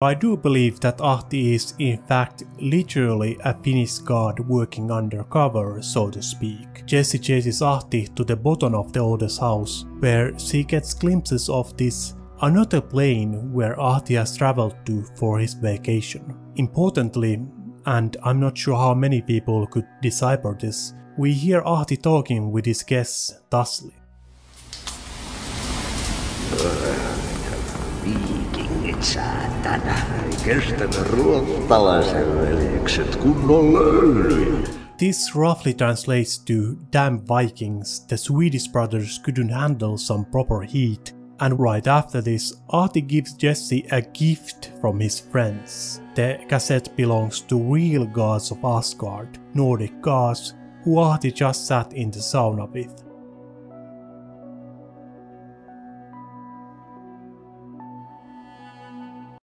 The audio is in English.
I do believe that Ahti is in fact literally a Finnish god working undercover, so to speak. Jesse chases Ahti to the bottom of the oldest house, where she gets glimpses of this another plane where Ahti has traveled to for his vacation. Importantly, and I'm not sure how many people could decipher this, we hear Ahti talking with his guest Tasli. This roughly translates to Damn Vikings, the Swedish brothers couldn't handle some proper heat. And right after this, Ahti gives Jesse a gift from his friends. The cassette belongs to real gods of Asgard, Nordic gods, who Ahti just sat in the sauna with.